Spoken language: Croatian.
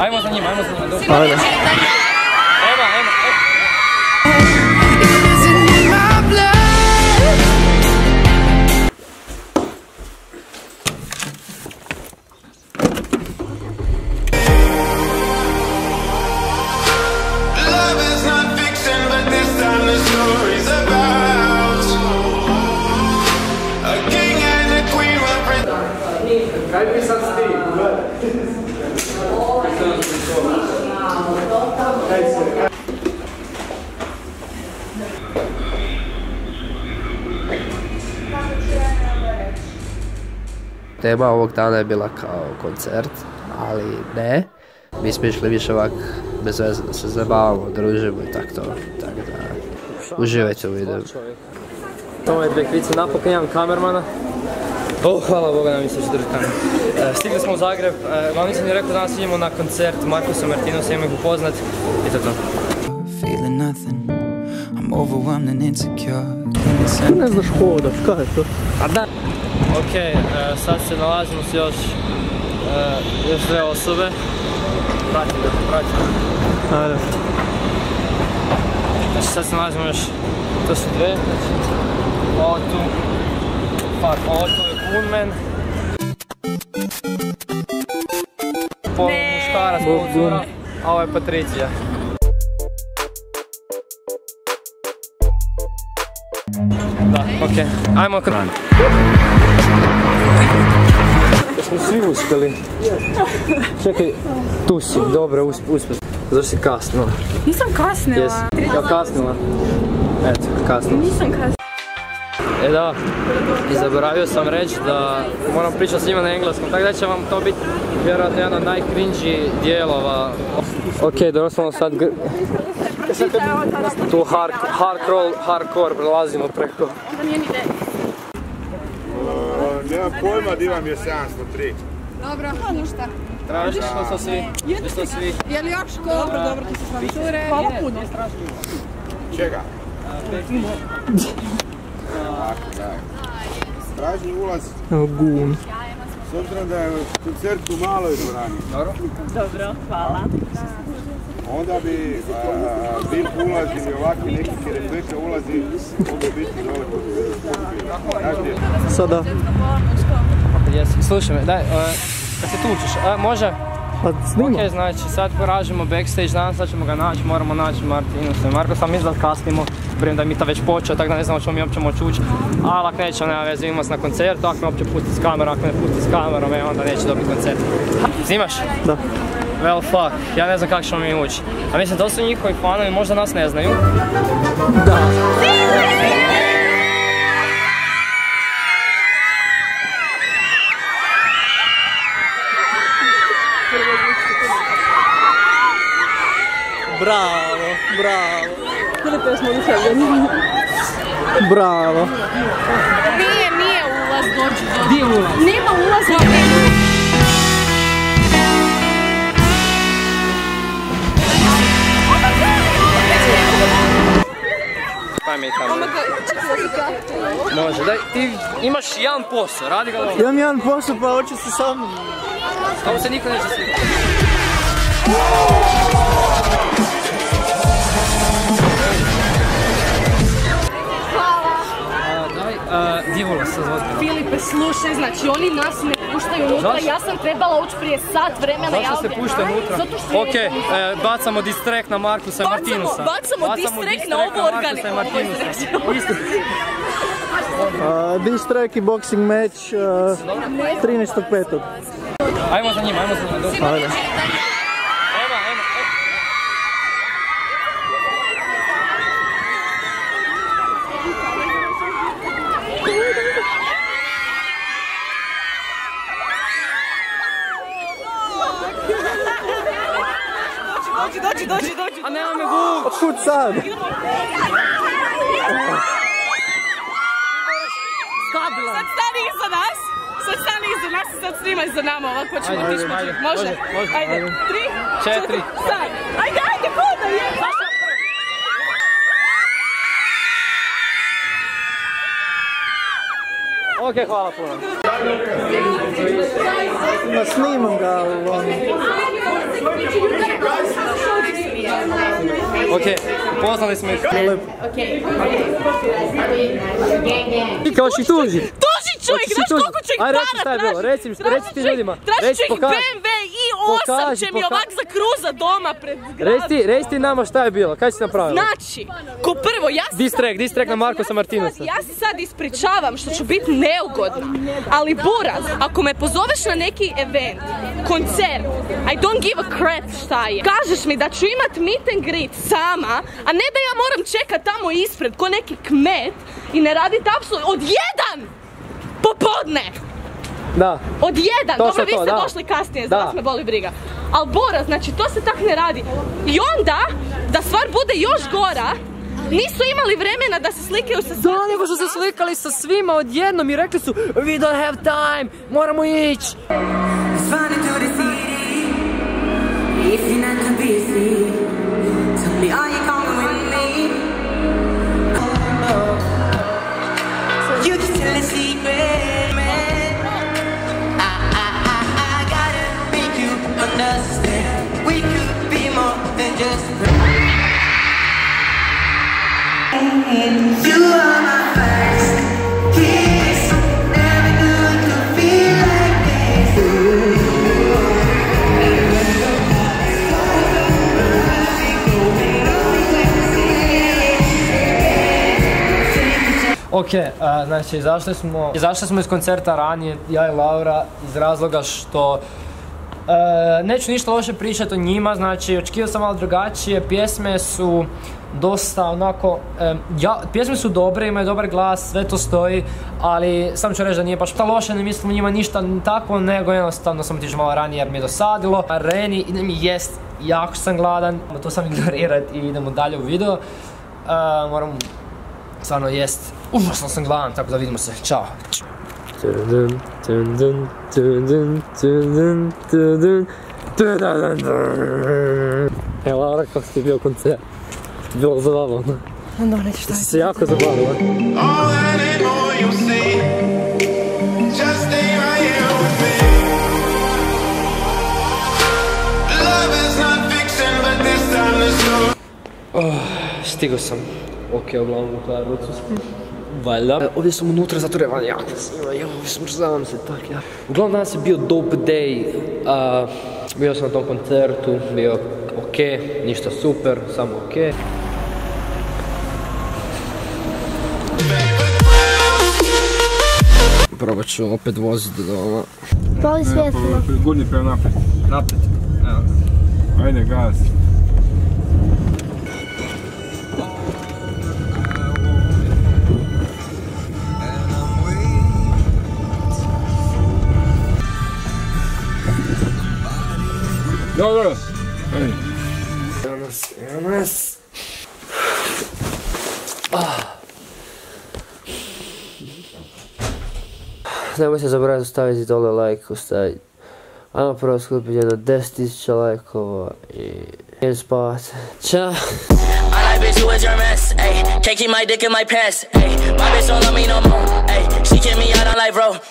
Ajmo za njima, ajmo za njima. Dobro. Ajde. Ema, Ema, Ema. Love is not fiction, but this time the Tema ovog dana je bila kao koncert, ali ne. Mi smo išli više ovak bez veze da se zabavamo, družimo i tak to. Tako da, uživajte u videu. To je dve kvice napokon, imam kamermana. Oh, hvala Boga da mi se kamer. E, stigli smo u Zagreb, e, glavni sam je rekao danas idemo na koncert Markusa Martinosa, imam ih upoznat i to to. feeling nothing. I'm overwhelmed and insecure. Can't accept Ne znaš hodaš, kaj je to? A da. Ok, e, sad se nalazimo s još, e, još dve osobe. Pratim ga, pratim. Ajde. Znači sad se nalazimo još, to su dve, znači, ovo tu, fuck, ovo tu Gunmen. Pol muškarac, pol cura, a ovo je Patricija. Da, okej. Ajmo kod... Jesmo svi uspjeli? Čekaj, tu si, dobro, uspjeli. Zašto si kasnila? Nisam kasnila. Jesi? Ja kasnila? Eto, kasnila. Nisam kasnila. E da, i zaboravio sam reći da moram pričati s njima na engleskom, tako da će vam to biti vjerojatno jedan od najcringy dijelova. Ok, doslovno sad gr... tu hard, hardcore, hardcore prelazimo preko. Nemam pojma di vam je 703. Dobro, ništa. Tražiš što smo svi, smo svi. Je li još ko? Dobro, dobro, ti se s vami cure. Hvala puno. Čega? Tako, da. Tražni ulaz, Gun. s obzirom da je koncert u maloj dvorani. Dobro. Onda bi a, bil ulaz ili ovakvi neki kerebeka ulazi mogu biti dole kod? Sada, Jesi, slušaj me, daj, kad se tučeš, e, može? Pa snima. Ok, znači sad poražimo backstage, danas sad ćemo ga naći, moramo naći Martinusa. Marko sam mislio da kasnimo, vjerujem da je Mita već počeo, tako da ne znamo ćemo mi uopće moći ući. Ali ako neće, nema veze, imamo se na koncertu, ako me uopće pusti s kamerom, ako me pusti s kamerom, e, onda neće dobiti koncert. Snimaš? Da. Well fuck, ja ne znam kako ćemo mi ući. A mislim, to su njihovi fanovi, možda nas ne znaju. Da. Bravo, bravo. Bravo. Nije, nije ulaz, dođi, dođi. Di je ulaz? Nema ulaza. Daj mi kameru. Može, daj, ti imaš jedan posao, radi ga dobro. Imam jedan posao pa hoće se sa mnom. Ovo se niko neće slikati. Hvala. Daj, uh, Divola se zove. Filipe, slušaj, znači oni nas ne puštaju unutra, Zašto? ja sam trebala ući prije sat vremena. ja Zašto se ovdje pušta radim, unutra? Zato što Ok, e, bacamo distrekt na Markusa i Bacamo- Martinusa. bacamo distrekt na ovu Markusa organi- i boxing match uh, 13.5. Ajmo za njima, ajmo za njima. Ajde. Gub! Kud sad? Sad stani iza nas. Sad stani iza nas i sad snimaj za nama ovako ćemo otići. može, može. Ajde, tri, Četiri. sad. Ajde, ajde, kuda je? Ok, hvala puno. Ma snimam ga u ovom. Ok, poznali smo ih. Ti kao si tuži. Hoćeš znaš koliko ću ih para reci šta je bilo, reci- reci ti ljudima, Tražit ću ih. BMW i8 Pokaži, će mi ovak za kruza doma pred zgradom. Reci ti, nama šta je bilo, kaj si napravila? Znači, ko prvo, ja se Distrek, distrek na Markosa Martinusa. Ja se sad ispričavam što ću biti neugodna, ali Buraz, ako me pozoveš na neki event, koncert, I don't give a crap šta je. Kažeš mi da ću imat meet and greet sama, a ne da ja moram čekat tamo ispred ko neki kmet i ne radit apsolutno od jedan popodne. Da. Od jedan, To dobro vi ste da. došli kasnije, za vas me boli briga. Al Bora, znači to se tak ne radi. I onda, da stvar bude još gora, nisu imali vremena da se slikaju sa Da, nego su se slikali sa svima odjednom i rekli su We don't have time, moramo ići. Understand. We could be more than just friends. You are my first kiss. Never good to feel like this. Ok, a, znači izašli smo, izašli smo iz koncerta ranije, ja i Laura, iz razloga što e, neću ništa loše pričati o njima, znači očekivao sam malo drugačije, pjesme su dosta onako, e, ja, pjesme su dobre, imaju dobar glas, sve to stoji, ali sam ću reći da nije baš šta loše, ne mislim o njima ništa tako, nego jednostavno sam otišao malo ranije jer mi je dosadilo. Reni, ide mi jest, jako sam gladan, to sam ignorirat i idemo dalje u video. E, moram stvarno jest, užasno sam gladan, tako da vidimo se, čao. Evo Laura, kako ti je bio koncert? Bilo zabavno. Onda nećeš Si se jako zabavila. Story. Stigao sam. Ok, uglavnom u Karlovcu. Valjda. E, Ovdje sam unutra, zato je van jako svima, jo, smrzavam se tak ja. Uglavnom danas je bio dope day, a, bio sam na tom koncertu, bio ok, ništa super, samo ok. Probat ću opet voziti do doma. Pali svjetlo. Gurni prema naprijed. Naprijed. Evo. Ajde, gaz. Dobro. Ajde. Evo nas, evo nas. Ah. Nemojte zaboraviti staviti dole like, ostaviti. Ajmo prvo skupiti jedno 10.000 lajkova i idem spavat. Ćao! I like bitch, you a germ ass, ayy. Can't keep my dick in my pants, ayy. My bitch don't love me no more, ayy. She kick me out on life, bro.